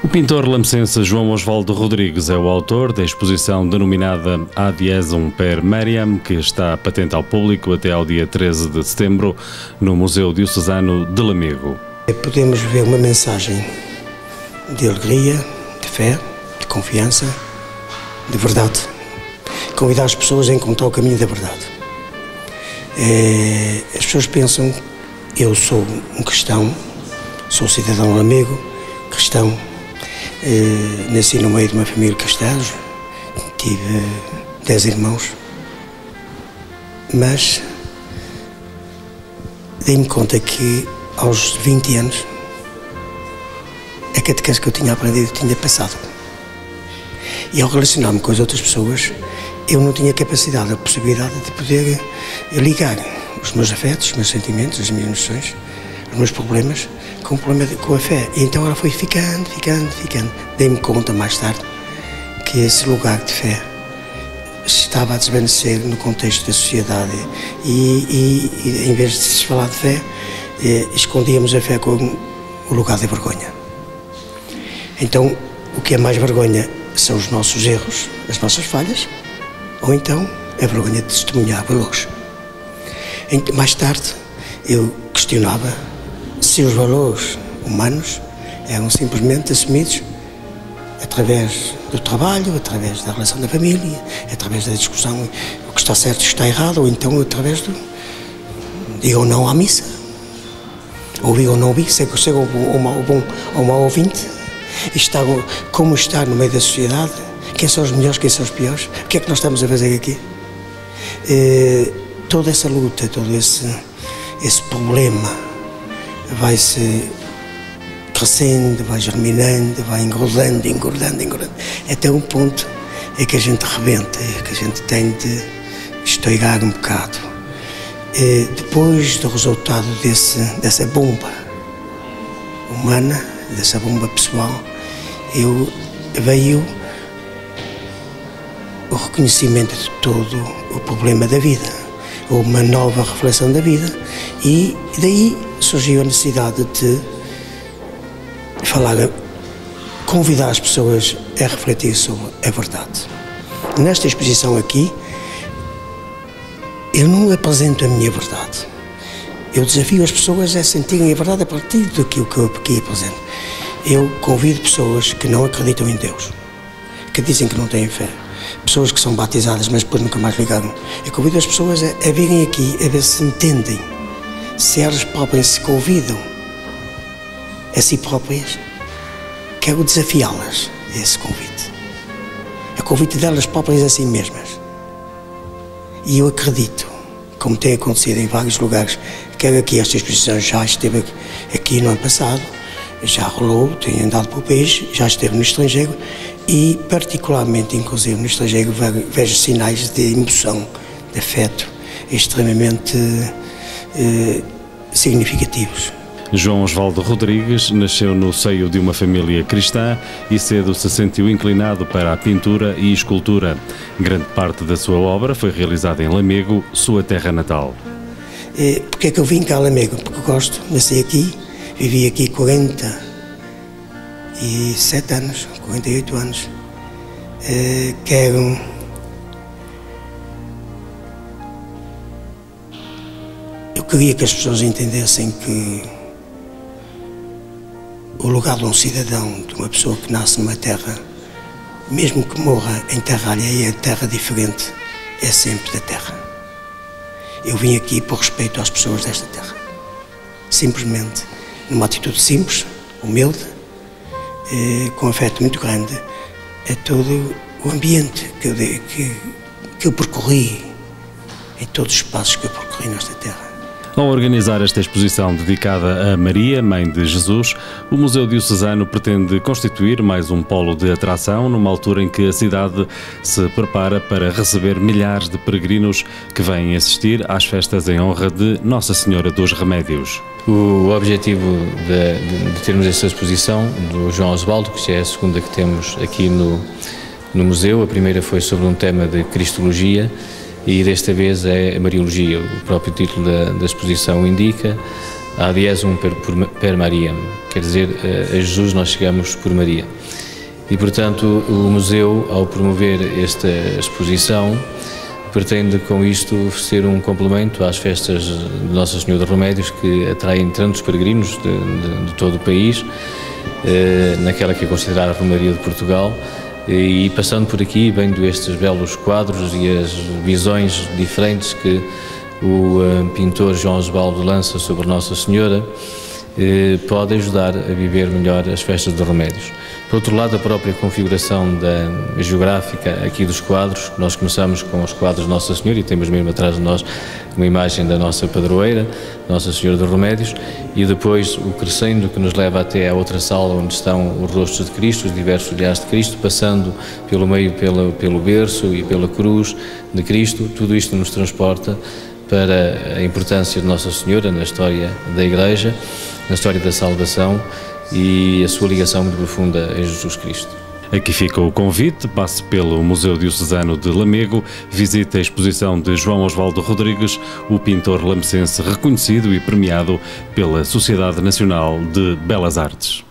O pintor lamecense João Osvaldo Rodrigues é o autor da exposição denominada Ad Jesum per Mariam, que está patente ao público até ao dia 13 de setembro no Museu Diocesano de Lamego. Podemos ver uma mensagem de alegria, de fé, de confiança, de verdade. Convidar as pessoas a encontrar o caminho da verdade. É, as pessoas pensam, eu sou um cristão, sou cidadão lamego, cristão, eh, nasci no meio de uma família cristã, tive dez irmãos, mas dei-me conta que aos 20 anos a catequese que eu tinha aprendido tinha passado. E ao relacionar-me com as outras pessoas, eu não tinha capacidade, a possibilidade de poder ligar os meus afetos, os meus sentimentos, as minhas emoções, os meus problemas com problema de, com a fé. E então ela foi ficando, ficando, ficando. Dei-me conta mais tarde que esse lugar de fé estava a desvanecer no contexto da sociedade e, e, e em vez de se falar de fé, eh, escondíamos a fé com o lugar da vergonha. Então, o que é mais vergonha são os nossos erros, as nossas falhas, ou então a vergonha de testemunhar valores. Mais tarde, eu questionava se os valores humanos eram simplesmente assumidos através do trabalho, através da relação da família, através da discussão o que está certo e está errado, ou então através do digam não à missa, ouvir ou não ouvir, ser, ser ou mau, bom ou mau ouvinte, e estar, como estar no meio da sociedade, quem são os melhores, quem são os piores, o que é que nós estamos a fazer aqui? Eh, toda essa luta, todo esse, esse problema vai-se crescendo, vai germinando, vai engordando, engordando, engordando, até um ponto é que a gente rebenta, é que a gente tem de estourar um bocado. E depois do resultado desse, dessa bomba humana, dessa bomba pessoal, eu, veio o reconhecimento de todo o problema da vida, uma nova reflexão da vida e daí surgiu a necessidade de falar, convidar as pessoas a refletir sobre a verdade. Nesta exposição aqui, eu não apresento a minha verdade. Eu desafio as pessoas a sentirem a verdade a partir daquilo que eu aqui apresento. Eu convido pessoas que não acreditam em Deus, que dizem que não têm fé, pessoas que são batizadas, mas depois nunca mais ligaram. Eu convido as pessoas a, a virem aqui, a ver se entendem se elas próprias se convidam a si próprias, quero desafiá-las a esse convite. A convite delas próprias a si mesmas. E eu acredito, como tem acontecido em vários lugares, quer aqui esta exposição já esteve aqui no ano passado, já rolou, tem andado pelo país, já esteve no estrangeiro e particularmente, inclusive no estrangeiro, vejo sinais de emoção, de afeto extremamente eh, significativos. João Osvaldo Rodrigues nasceu no seio de uma família cristã e cedo se sentiu inclinado para a pintura e escultura. Grande parte da sua obra foi realizada em Lamego, sua terra natal. É, Porquê é que eu vim cá a Lamego? Porque gosto, nasci aqui, vivi aqui 47 anos, 48 anos. É, quero queria que as pessoas entendessem que o lugar de um cidadão, de uma pessoa que nasce numa terra, mesmo que morra em terra alheia, terra diferente, é sempre da terra. Eu vim aqui por respeito às pessoas desta terra. Simplesmente, numa atitude simples, humilde, eh, com afeto muito grande, a todo o ambiente que eu, que, que eu percorri, em todos os passos que eu percorri nesta terra. Ao organizar esta exposição dedicada a Maria, Mãe de Jesus, o Museu Diocesano pretende constituir mais um polo de atração numa altura em que a cidade se prepara para receber milhares de peregrinos que vêm assistir às festas em honra de Nossa Senhora dos Remédios. O objetivo de, de termos esta exposição do João Osvaldo, que já é a segunda que temos aqui no, no museu, a primeira foi sobre um tema de Cristologia e desta vez é a Mariologia. O próprio título da, da exposição indica Ad Jesum per, per Mariam, quer dizer, a Jesus nós chegamos por Maria. E, portanto, o museu, ao promover esta exposição, pretende com isto ser um complemento às festas de Nossa Senhora de Remédios que atraem tantos peregrinos de, de, de todo o país, eh, naquela que é considerada a Romaria de Portugal. E passando por aqui, vendo estes belos quadros e as visões diferentes que o eh, pintor João Osvaldo lança sobre Nossa Senhora, eh, pode ajudar a viver melhor as festas de remédios. Por outro lado, a própria configuração da, geográfica aqui dos quadros, nós começamos com os quadros de Nossa Senhora e temos mesmo atrás de nós uma imagem da nossa padroeira, Nossa Senhora dos Remédios, e depois o crescendo que nos leva até a outra sala onde estão os rostos de Cristo, os diversos olhares de Cristo, passando pelo meio pelo, pelo berço e pela cruz de Cristo, tudo isto nos transporta para a importância de Nossa Senhora na história da Igreja, na história da salvação e a sua ligação muito profunda a Jesus Cristo. Aqui fica o convite, passe pelo Museu Diocesano de Lamego, visite a exposição de João Osvaldo Rodrigues, o pintor lamecense reconhecido e premiado pela Sociedade Nacional de Belas Artes.